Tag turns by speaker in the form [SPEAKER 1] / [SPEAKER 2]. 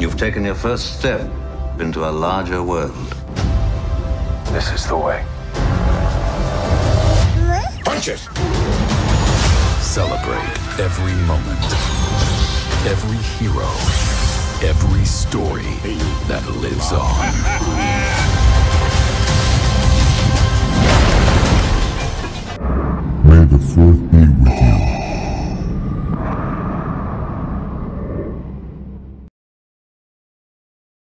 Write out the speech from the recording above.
[SPEAKER 1] You've taken your first step into a larger world.
[SPEAKER 2] This is the way.
[SPEAKER 3] Punch it!
[SPEAKER 4] Celebrate every moment, every hero, every story that lives on.
[SPEAKER 5] May the fourth be with you.